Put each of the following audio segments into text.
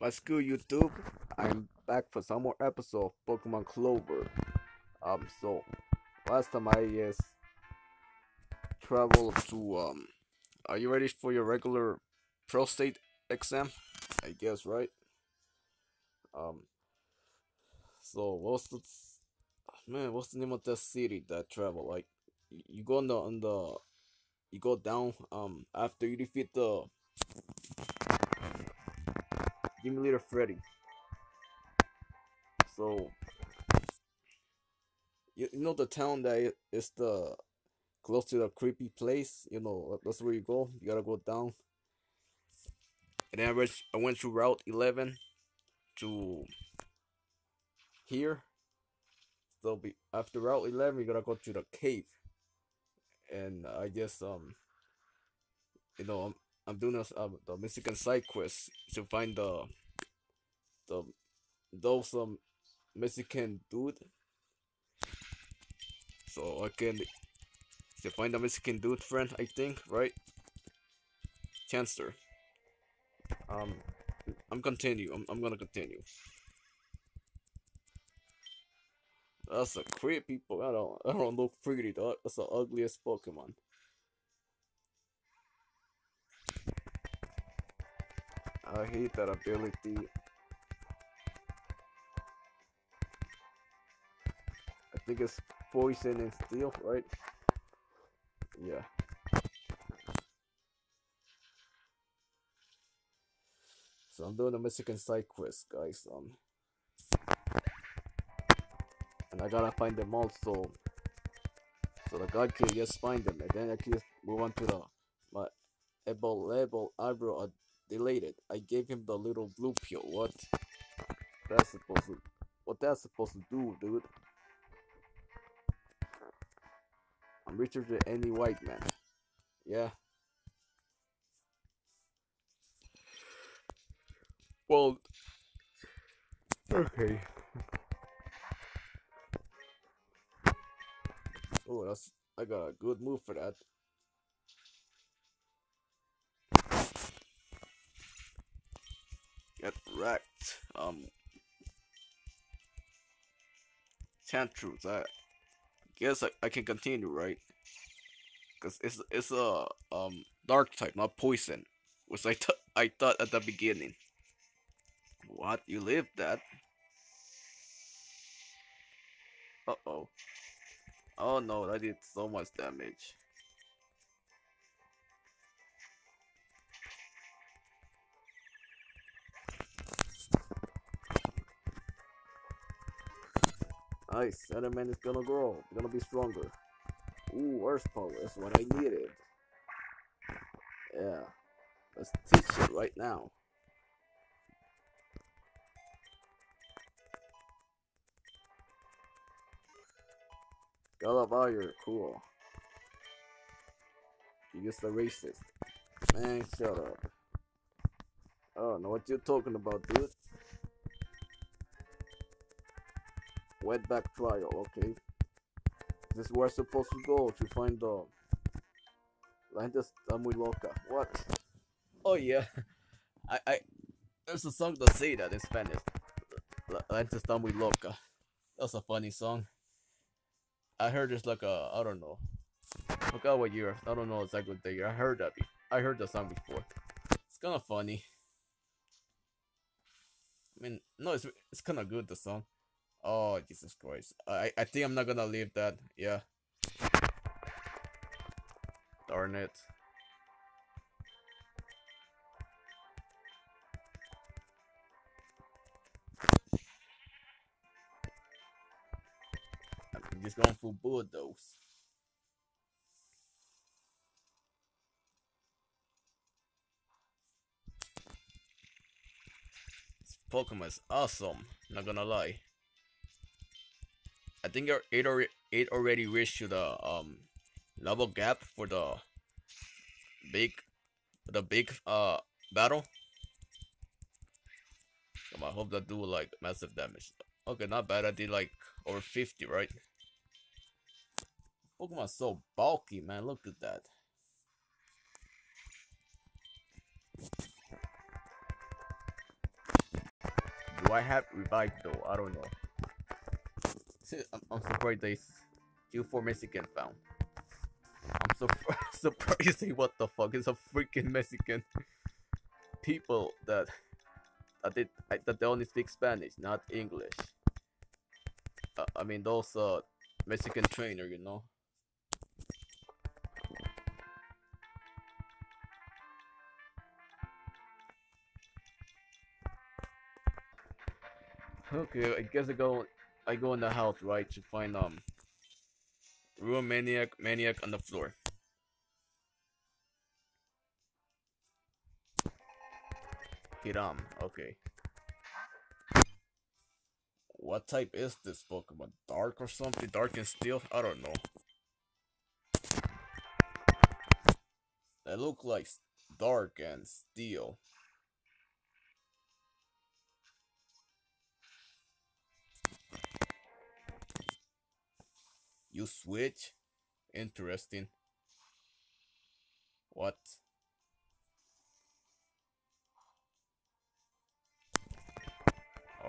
What's good, YouTube? I'm back for some more episode of Pokemon Clover. Um, so last time I yes traveled to um. Are you ready for your regular prostate exam? I guess right. Um. So what's the man? What's the name of that city that travel? Like you go on the on the you go down um after you defeat the Gym Leader Freddy. So you, you know the town that is the close to the creepy place. You know that's where you go. You gotta go down. And then I went, I went through Route 11 to here. So be, after Route 11, you gotta go to the cave. And I guess um, you know, I'm doing uh, the Mexican side quest to find the the those um Mexican dude. So I can to find the Mexican dude friend, I think, right? Chancellor. Um, I'm continue. I'm I'm gonna continue. That's a creepy. I don't. I don't look pretty. Dog. That's the ugliest Pokemon. I hate that ability. I think it's poison and steel, right? Yeah. So I'm doing a Mexican side quest, guys. Um, and I gotta find them all. So, the guy can just find them, and then I can just move on to the my able level eyebrow deleted. I gave him the little blue pill. What? That's supposed to. What that's supposed to do, dude? I'm richer than any white man. Yeah. Well. Okay. Oh, that's I got a good move for that. Get wrecked. Um. Tantrums. I guess I, I can continue, right? Cause it's it's a um dark type, not poison, which I th I thought at the beginning. What you lived that? Uh oh. Oh no, that did so much damage. Nice, Sentiment is gonna grow, gonna be stronger. Ooh, Earth Power is what I needed. Yeah, let's teach it right now. Galavire, cool. You just a racist. Man, shut up. I don't know what you're talking about, dude. Wetback trial, okay. This is where I'm supposed to go to find the La gente está muy loca. What? Oh yeah. I I there's a song that say that in Spanish. La, La está muy loca. That's a funny song. I heard it's like a I don't know. I forgot what year. I don't know exactly the year. I heard that. Be- I heard the song before. It's kind of funny. I mean, no, it's it's kind of good the song. Oh Jesus Christ! I I think I'm not gonna leave that. Yeah. Darn it. I'm just going for bulldoze. Pokemon is awesome. Not gonna lie. I think it already eight already reached to the um level gap for the big the big uh battle. Come on, I hope that do like massive damage. Okay, not bad. I did like over 50, right? Pokemon so bulky, man. Look at that. do I have revived though? I don't know. I'm, surprised they still for Mexican found. I'm so surprised you what the fuck is a freaking Mexican people that that they that they only speak Spanish, not English. Uh, I mean those uh Mexican trainer, you know. Okay, I guess I go I go in the house, right, to find um Ruin Maniac Maniac on the floor. Hiram, okay. What type is this Pokemon? Dark or something? Dark and Steel? I don't know. They look like Dark and Steel. You switch? Interesting. What?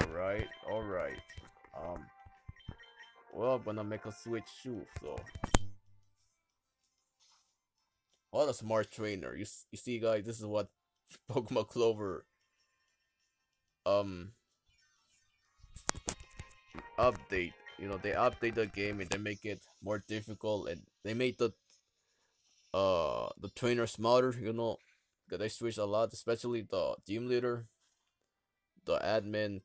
Alright, alright. Um well I'm gonna make a switch too, so what a smart trainer. You you see guys, this is what Pokemon Clover um update you know they update the game and they make it more difficult and they made the uh the trainer smarter you know they switch a lot especially the team leader the admin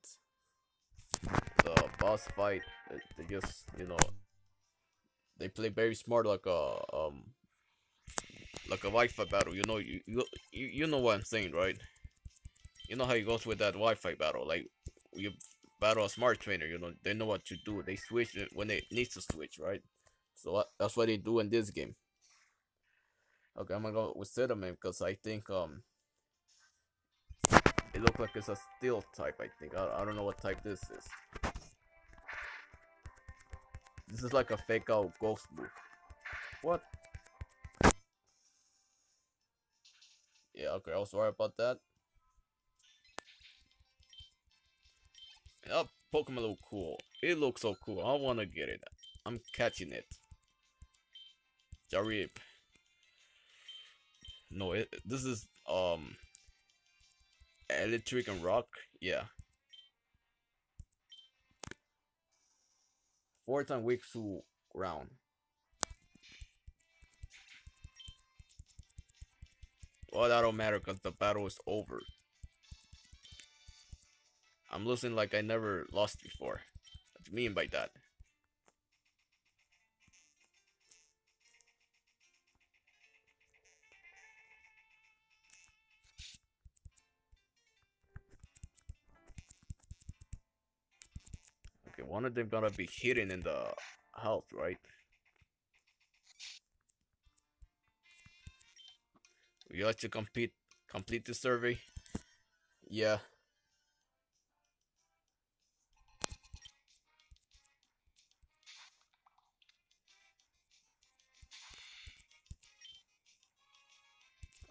the boss fight they, they just you know they play very smart like a um like a Wi-Fi battle you know you, you you know what i'm saying right? You know how it goes with that Wi-Fi battle like you battle a smart trainer. You know, they know what to do. They switch it when they need to switch, right? So that's what they do in this game. Okay, I'm gonna go with Cinnamon because I think um it looks like it's a steel type. I think I, I don't know what type this is. This is like a fake out ghost move. What? Yeah, okay, I was sorry about that. That Pokemon look cool. It looks so cool. I wanna get it. I'm catching it. Jarip. No, it, this is um electric and rock. Yeah. Four time weak to round. Well, that don't matter because the battle is over. I'm losing like I never lost before. What do you mean by that? Okay, one of them gonna be hidden in the health, right? Would you like to complete complete the survey? Yeah.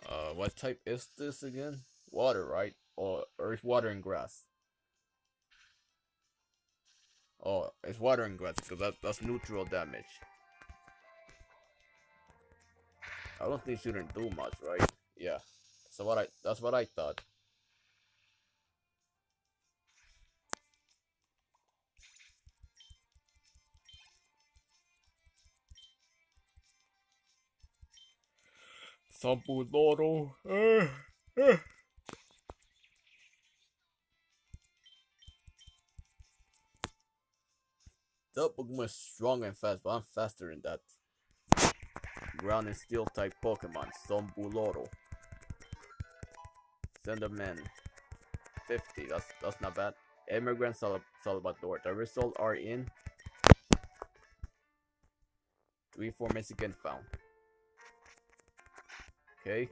Uh, what type is this again? Water, right? Or earth, water, and grass. Oh, it's water and grass because that, that's neutral damage. I don't think shouldn't do much, right? Yeah. So what I that's what I thought. Sampudoro. Uh, uh. That Pokemon is strong and fast, but I'm faster than that. Ground and Steel type Pokemon, Sombuloro. Senderman. 50, that's that's not bad. Immigrant Sal Salvador. The results are in 3 4 Mexican found. Okay,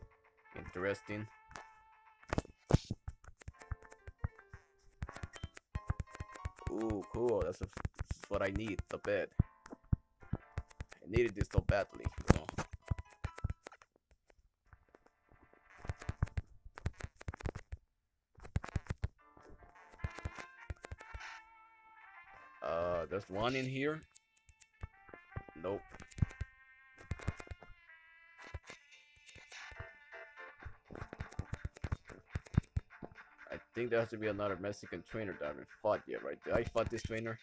interesting. Ooh, cool. That's, a, that's what I need. The bed. I needed this so badly, you know. Uh, there's one in here. Nope. Think there has to be another Mexican trainer that I haven't fought yet, right? Did I fought this trainer?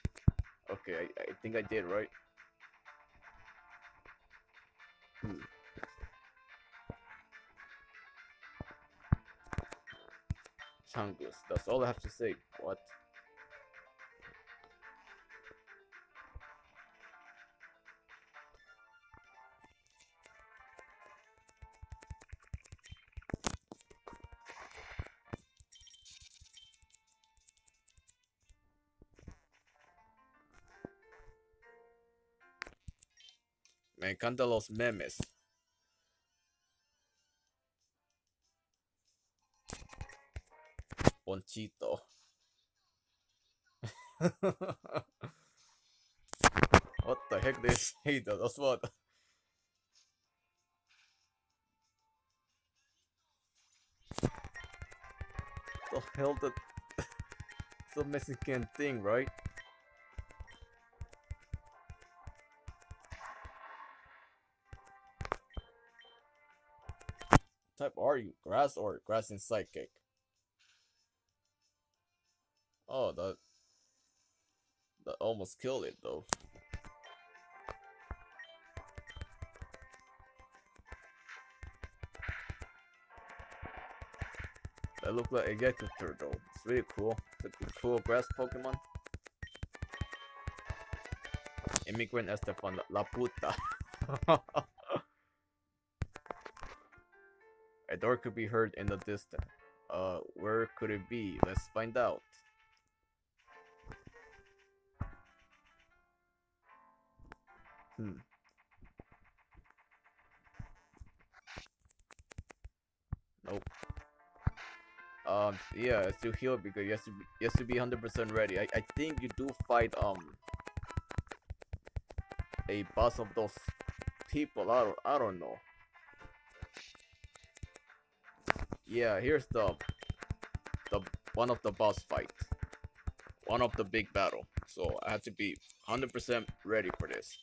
Okay, I, I think I did, right? Hmm. That's all I have to say. What? Me encantan los memes. Ponchito. what the heck they say that? That's what. the hell that it's a Mexican thing, right? Type are you? Grass or grass and psychic? Oh, that that almost killed it though. That look like a Executor though. It's really cool. It's a cool grass Pokemon. Immigrant Estefan La Puta. A door could be heard in the distance. Uh, where could it be? Let's find out. Hmm. Nope. Um, yeah, it's to heal because you have to be, you have to be 100% ready. I, I think you do fight, um, a boss of those people. I don't, I don't know. Yeah, here's the the one of the boss fight. One of the big battle. So I had to be 100% ready for this.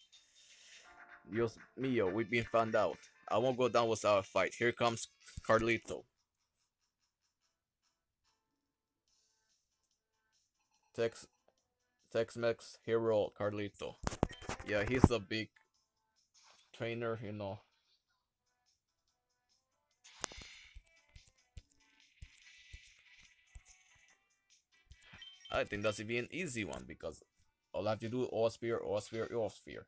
Dios mío, we've been found out. I won't go down without a fight. Here comes Carlito. Tex Tex-Mex hero Carlito. Yeah, he's a big trainer, you know. I think that's be an easy one because all I have to do all sphere, all sphere, all sphere.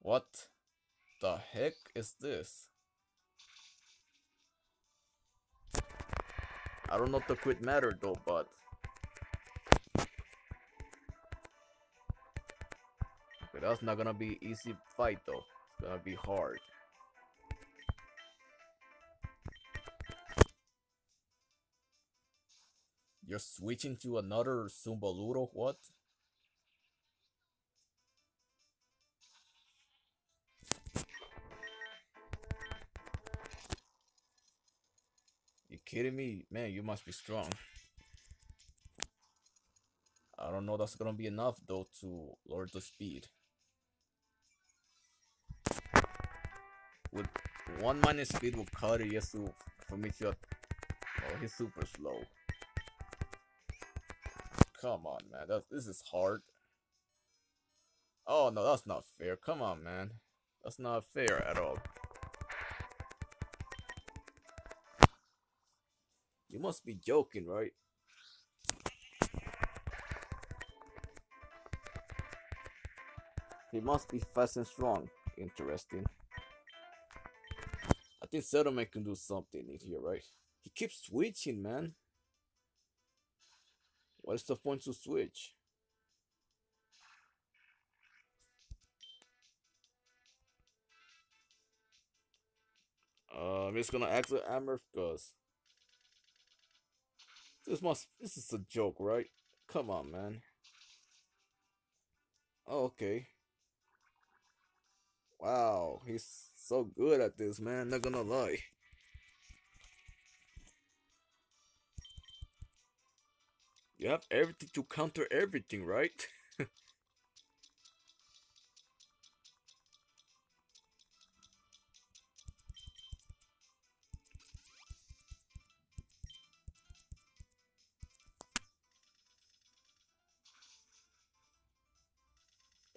What the heck is this? I don't know if the quit matter though, but okay, that's not gonna be easy fight though. It's gonna be hard. You're switching to another Zumbaluro? What? You kidding me? Man, you must be strong. I don't know that's gonna be enough though to lower the speed. With one minus speed will cut it yes for me to Oh he's super slow. Come on, man. This is hard. Oh, no, that's not fair. Come on, man. That's not fair at all. You must be joking, right? He must be fast and strong. Interesting. I think Settlement can do something in here, right? He keeps switching, man. What's the point to switch? Uh, I'm just gonna exit Amherst this must this is a joke, right? Come on, man. Oh, okay. Wow, he's so good at this, man. Not gonna lie. You have everything to counter everything, right?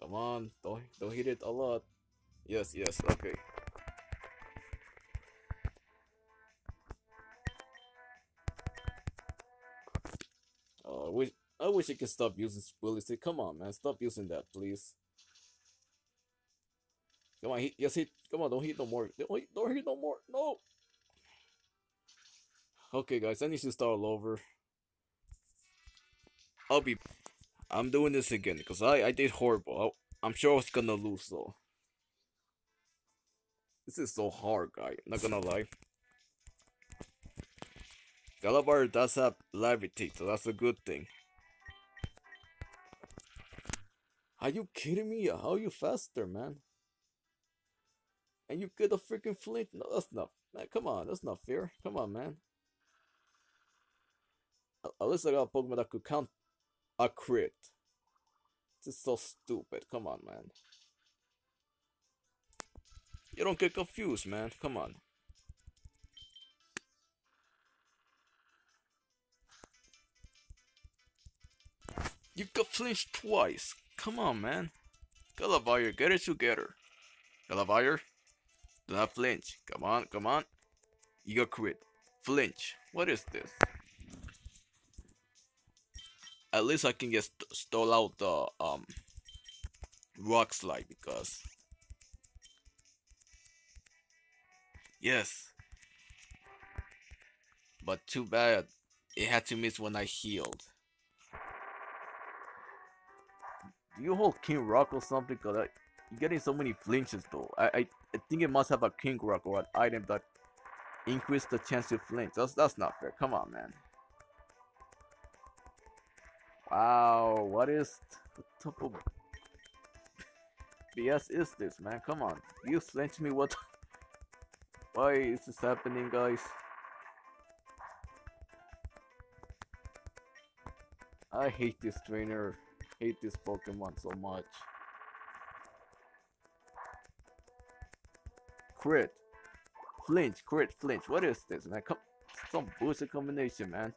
Come on, don't, don't hit it a lot. Yes, yes, okay. Wish I could stop using Spillisy. Come on, man, stop using that, please. Come on, hit, yes, hit. Come on, don't hit no more. Don't hit, don't hit no more. No. Okay, guys, I need to start all over. I'll be. I'm doing this again because I I did horrible. I, I'm sure I was gonna lose though. This is so hard, guy. Not gonna lie. Galabar does have levitate, so that's a good thing. Are you kidding me? How are you faster, man? And you get a freaking flint? No, that's not. Man, come on, that's not fair. Come on, man. At least I got a Pokemon that could count a crit. This is so stupid. Come on, man. You don't get confused, man. Come on. You got flinched twice. Come on, man. Galavire, get it together. Galavire, do not flinch. Come on, come on. You got quit. Flinch. What is this? At least I can get st stall out the um rock slide because yes. But too bad it had to miss when I healed. Do you hold King Rock or something? Cause I, you're getting so many flinches though. I, I I think it must have a King Rock or an item that increase the chance to flinch. That's that's not fair. Come on, man. Wow, what is the type of BS is this, man? Come on, you flinch me. What? Why is this happening, guys? I hate this trainer. Hate this Pokemon so much. Crit. Flinch, crit, flinch. What is this, man? Come, some bullshit combination, man.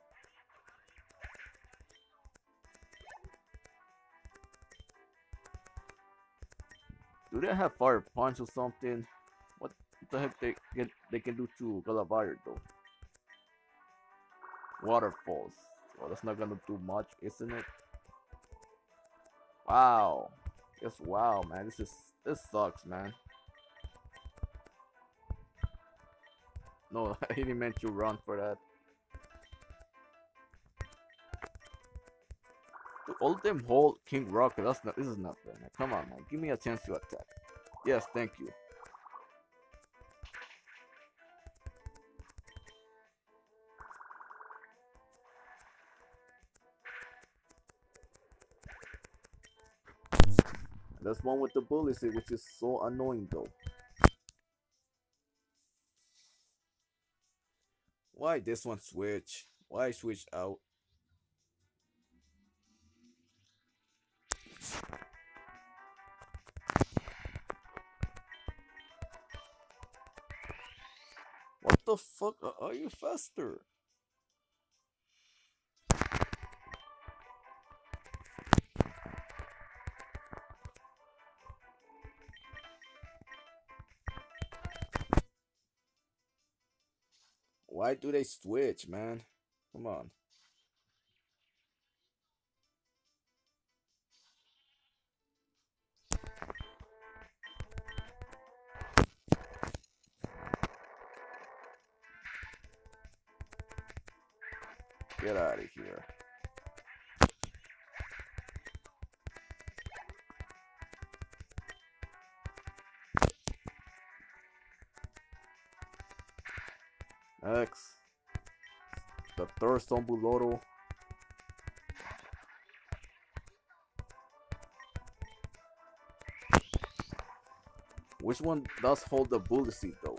Do they have fire punch or something? What the heck they can they can do to Galavire though? Waterfalls. Well, that's not gonna do much, isn't it? Wow. Yes, wow, man. This is this sucks, man. No, I didn't meant to run for that. To all them hold King Rocket, that's not this is not fair. Come on, man. Give me a chance to attack. Yes, thank you. That's one with the bullets, which is so annoying though. Why this one switch? Why switch out? What the fuck? Are you faster? Why do they switch, man? Come on. The third Stombuloro. Which one does hold the bullet seed though?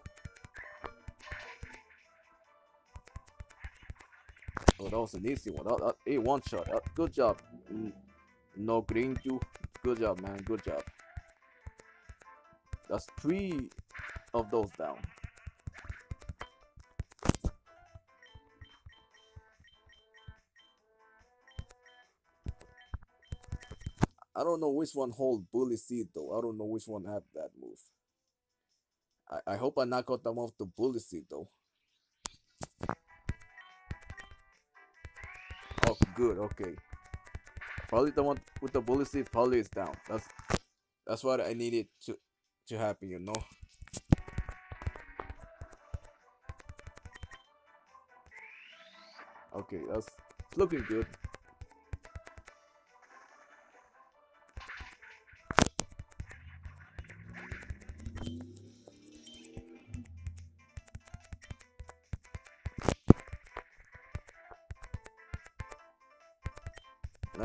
Oh, that was an easy one. That, hey, one shot. Good job. Mm, no green you. Good job, man. Good job. That's three of those down. Don't know which one hold bully seed though. I don't know which one have that move. I, I hope I knock out them off the bully seed though. Oh, good. Okay. Probably the one with the bully seed probably is down. That's that's what I needed to to happen. You know. Okay, that's looking good.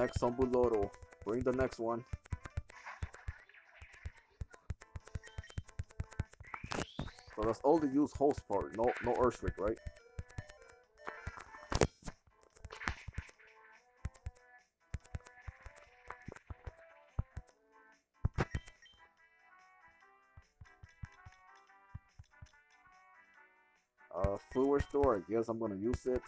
Next Sambuloro. Bring the next one. So that's all the use host part. No no Earthquake, right? Uh, Fluor Store, I guess I'm gonna use it.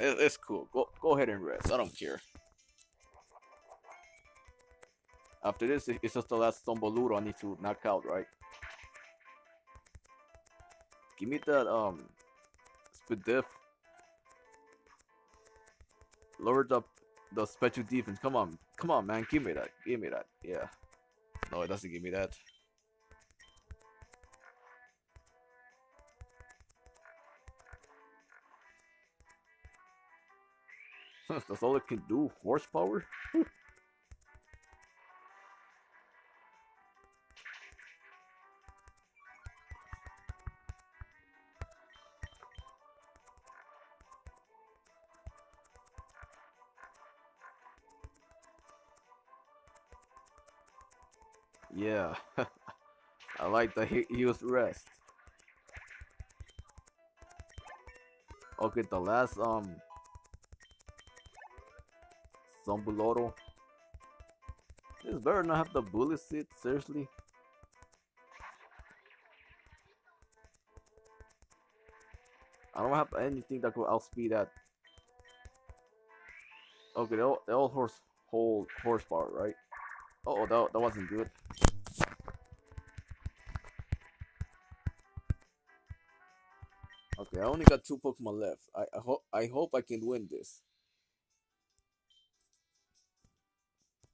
It, it's cool. Go go ahead and rest. I don't care. After this, it's just the last Somboluro I need to knock out, right? Give me that um speed diff. Lower the the special defense. Come on, come on, man. Give me that. Give me that. Yeah. No, it doesn't give me that. That's all it can do. Horsepower. Yeah. I like he use rest. Okay, the last um Zombuloro. This better not have the bullet seed, seriously. I don't have anything that could outspeed that. Okay, they all, they all horse hold horsepower, right? Oh, that, that wasn't good. Okay, I only got two Pokemon left. I, I hope I hope I can win this.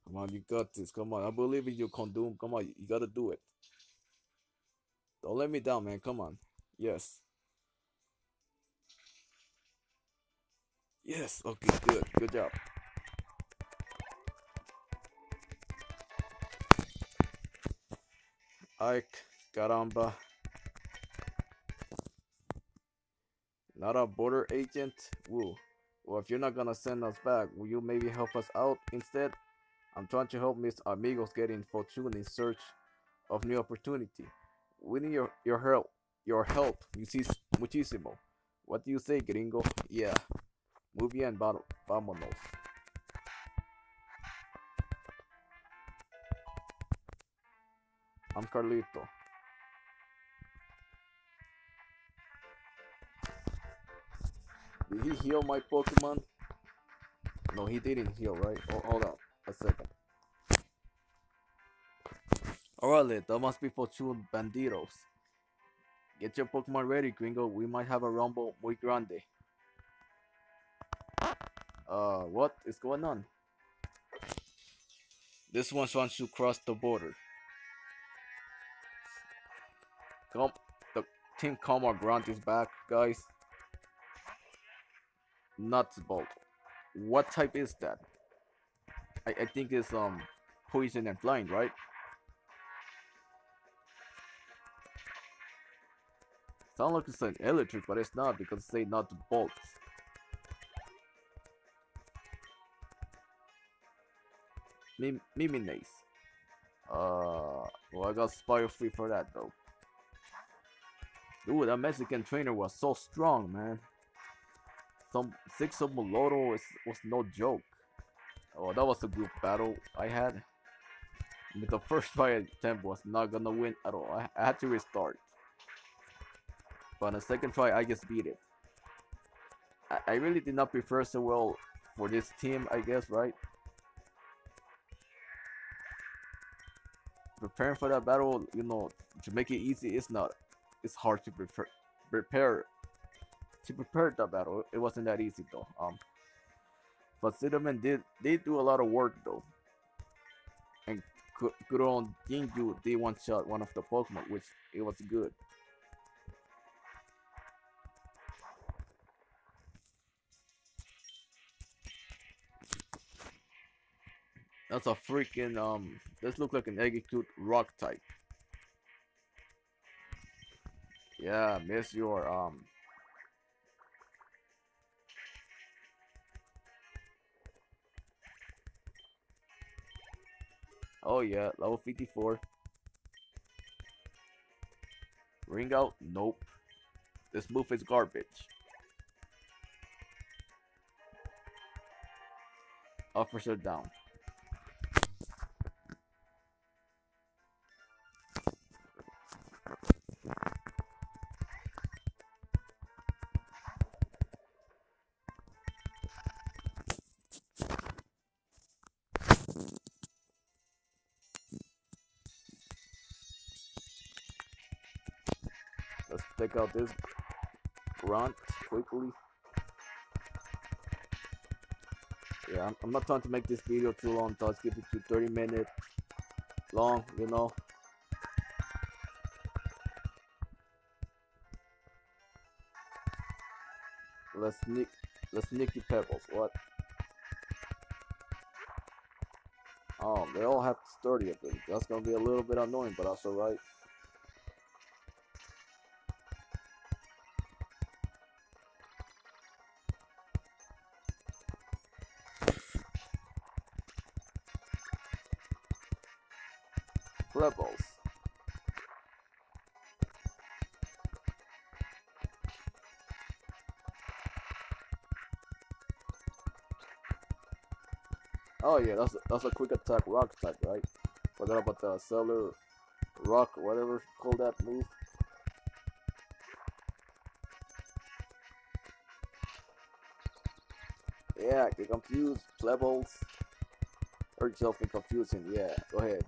Come on, you got this. Come on, I believe in you, Condom. Come on, you, you gotta do it. Don't let me down, man. Come on. Yes. Yes. Okay. Good. Good job. Ike, caramba. Not a border agent? Woo. Well, if you're not gonna send us back, will you maybe help us out instead? I'm trying to help Miss Amigos get in fortune in search of new opportunity. We need your, your help. Your help, muchísimo. What do you say, gringo? Yeah. Muy bien, vámonos. I'm Carlito. Did he heal my Pokemon? No, he didn't heal, right? Oh, hold on a second. Alright, that must be for two banditos. Get your Pokemon ready, gringo. We might have a rumble muy grande. Uh, what is going on? This one wants to cross the border. Come, the Team Karma grunt is back, guys. Nuts Bolt. What type is that? I, I think it's um poison and flying, right? Sound like it's an electric, but it's not because say not bolt. Mim Mimimace. Uh, well, I got Spire Free for that though. Dude, that Mexican trainer was so strong, man. Some six of Moloto is, was no joke. Oh, that was a good battle I had. But the first fight attempt was not gonna win at all. I, I had to restart. But on the second try, I just beat it. I, I really did not prepare so well for this team, I guess, right? Preparing for that battle, you know, to make it easy, it's not. It's hard to prepare. Prepare to prepare that battle. It wasn't that easy though. Um, but Cinnamon did they do a lot of work though. And good on Ginju they one shot one of the Pokemon, which it was good. That's a freaking um this look like an Exeggcute rock type. Yeah, miss your um Oh yeah, level 54. Ring out? Nope. This move is garbage. Officer down. Out this grunt quickly. Yeah, I'm, I'm, not trying to make this video too long, so let's keep it to 30 minutes long, you know. Let's nick, let's sneaky pebbles, what? Oh, they all have 30 of them. That's gonna be a little bit annoying, but that's alright. Rebels. Oh yeah, that's a, that's a quick attack rock type, right? Forgot about the cellar rock, whatever call that move. Yeah, get confused, levels. Hurt yourself in confusing, yeah, go ahead.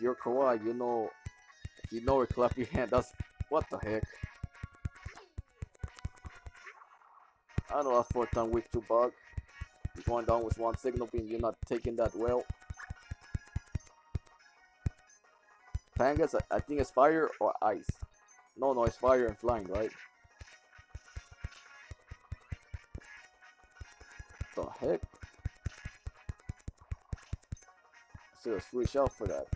You're Kawhi, you know, you know, clap your hand. That's what the heck. I know a four time weak to bug. You're going down with one signal beam, you're not taking that well. Pangas, I think it's fire or ice. No, no, it's fire and flying, right? The heck? I have switched out for that.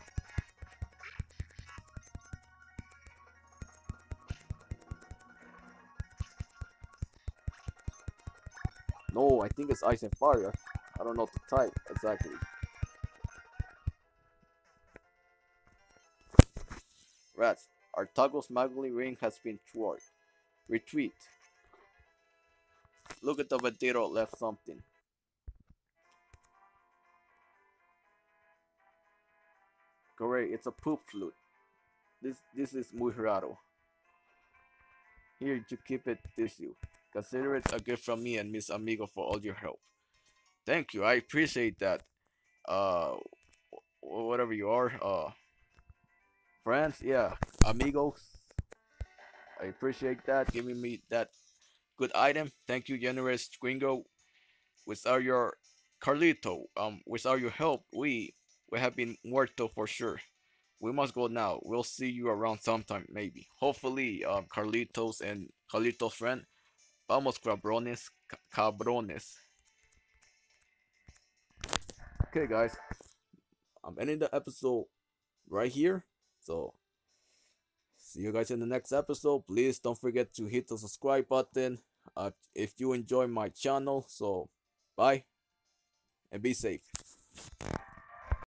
I think it's ice and fire. I don't know the type exactly. Rats, our toggle smuggling ring has been thwarted. Retreat. Look at the Vadero left something. Correct, it's a poop flute. This this is muy. Here, you keep it you. Consider it a gift from me and Miss Amigo for all your help. Thank you. I appreciate that. Uh, whatever you are. Uh, friends. Yeah, amigos. I appreciate that giving me that good item. Thank you, generous Gringo. Without your Carlito, um, without your help, we we have been muerto for sure. We must go now. We'll see you around sometime, maybe. Hopefully, um, Carlitos and Carlitos' friend Vamos, cabrones. Cabrones. Okay, guys. I'm ending the episode right here. So, see you guys in the next episode. Please don't forget to hit the subscribe button uh, if you enjoy my channel. So, bye and be safe.